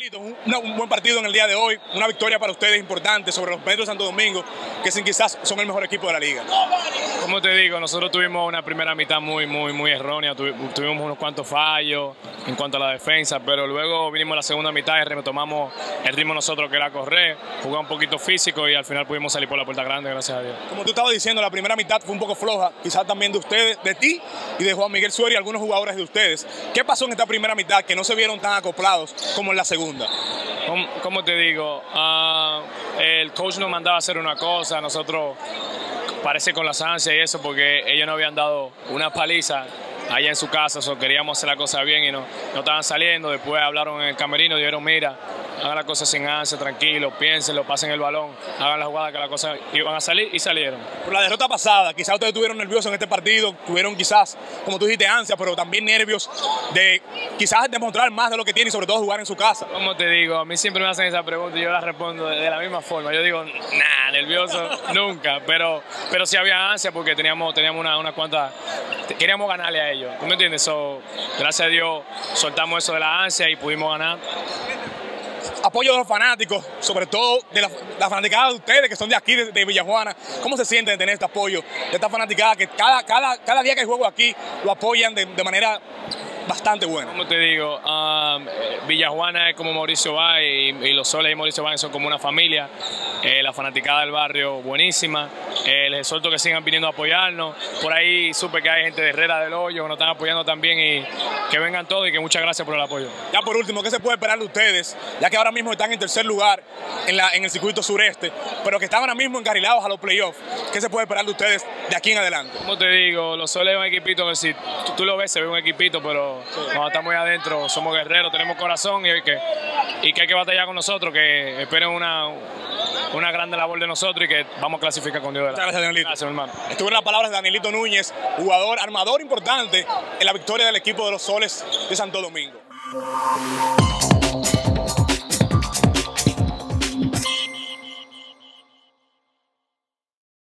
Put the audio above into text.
Un, un, buen partido en el día de hoy, una victoria para ustedes importante sobre los de Santo Domingo, que sin quizás son el mejor equipo de la liga. Como te digo, nosotros tuvimos una primera mitad muy, muy, muy errónea, tuvimos unos cuantos fallos en cuanto a la defensa, pero luego vinimos a la segunda mitad y retomamos el ritmo nosotros que era correr, jugar un poquito físico y al final pudimos salir por la puerta grande, gracias a Dios. Como tú estabas diciendo, la primera mitad fue un poco floja, quizás también de ustedes, de ti y de Juan Miguel Suárez y algunos jugadores de ustedes. ¿Qué pasó en esta primera mitad que no se vieron tan acoplados como en la segunda? Como te digo, uh, el coach nos mandaba hacer una cosa, nosotros parece con las ansias y eso, porque ellos no habían dado una paliza allá en su casa, o queríamos hacer la cosa bien y no, no estaban saliendo. Después hablaron en el camerino y dijeron, mira, hagan la cosa sin ansia, tranquilo, piénsenlo, pasen el balón, hagan la jugada que la cosa iban a salir y salieron. Por la derrota pasada, quizás ustedes estuvieron nerviosos en este partido, tuvieron quizás, como tú dijiste, ansia, pero también nervios de quizás demostrar más de lo que tienen y sobre todo jugar en su casa. Como te digo, a mí siempre me hacen esa pregunta y yo la respondo de, la misma forma. Yo digo, nada, nervioso nunca, pero, pero sí había ansia porque teníamos, teníamos una, una cuanta, queríamos ganarle a ellos, ¿tú me entiendes? So, gracias a Dios soltamos eso de la ansia y pudimos ganar apoyo de los fanáticos, sobre todo de la, la fanaticada de ustedes que son de aquí, de, Villajuana. ¿Cómo se sienten de tener este apoyo de esta fanaticada que cada, cada, cada día que juego aquí lo apoyan de, de manera bastante bueno. Como te digo, um, Villajuana es como Mauricio Bay y, los Soles y Mauricio Bay son como una familia. Eh, la fanaticada del barrio buenísima. Eh, les exhorto que sigan viniendo a apoyarnos. Por ahí supe que hay gente de Herrera del Hoyo que nos están apoyando también y que vengan todos y que muchas gracias por el apoyo. Ya por último, ¿qué se puede esperar de ustedes? Ya que ahora mismo están en tercer lugar en, la, en el circuito sureste, pero que están ahora mismo encarrilados a los playoffs. ¿Qué se puede esperar de ustedes de aquí en adelante? Como te digo, los Soles es un equipito que si tú lo ves, se ve un equipito, pero cuando estamos muy adentro, somos guerreros, tenemos corazón y que, y que hay que batallar con nosotros, que esperen una, una grande labor de nosotros y que vamos a clasificar con Dios. Muchas gracias, Danielito. Gracias, hermano. Estuve las palabras de Danielito Núñez, jugador, armador importante en la victoria del equipo de los Soles de Santo Domingo.